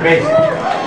Beijo.